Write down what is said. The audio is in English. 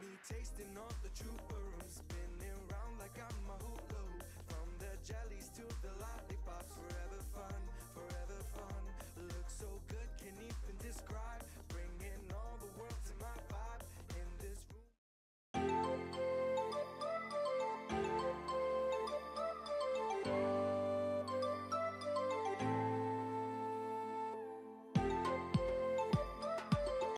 Me tasting all the troopers spinning round like I'm a hula. From the jellies to the lollipops,